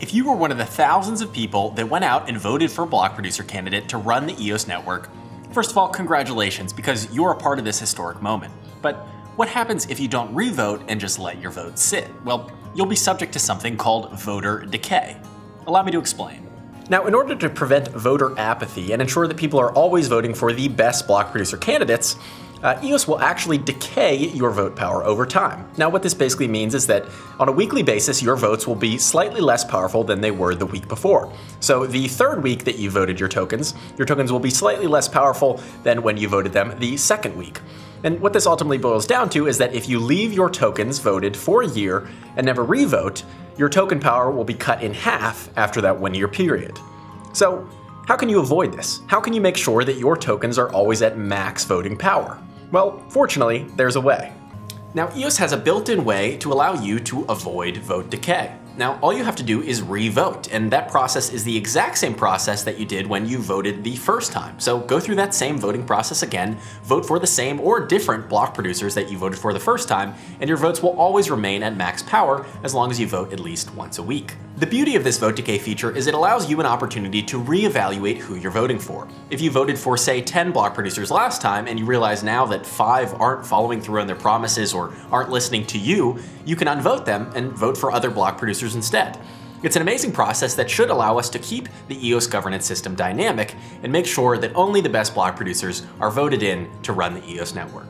If you were one of the thousands of people that went out and voted for a block producer candidate to run the EOS network, first of all, congratulations because you're a part of this historic moment. But what happens if you don't re-vote and just let your vote sit? Well, you'll be subject to something called voter decay. Allow me to explain. Now, in order to prevent voter apathy and ensure that people are always voting for the best block producer candidates, uh, EOS will actually decay your vote power over time. Now, what this basically means is that on a weekly basis, your votes will be slightly less powerful than they were the week before. So, the third week that you voted your tokens, your tokens will be slightly less powerful than when you voted them the second week. And what this ultimately boils down to is that if you leave your tokens voted for a year and never revote, your token power will be cut in half after that one year period. So, how can you avoid this? How can you make sure that your tokens are always at max voting power? Well, fortunately, there's a way. Now, EOS has a built-in way to allow you to avoid vote decay. Now, all you have to do is re-vote, and that process is the exact same process that you did when you voted the first time. So go through that same voting process again, vote for the same or different block producers that you voted for the first time, and your votes will always remain at max power as long as you vote at least once a week. The beauty of this vote decay feature is it allows you an opportunity to re-evaluate who you're voting for. If you voted for, say, 10 block producers last time and you realize now that 5 aren't following through on their promises or aren't listening to you, you can unvote them and vote for other block producers instead. It's an amazing process that should allow us to keep the EOS governance system dynamic and make sure that only the best block producers are voted in to run the EOS network.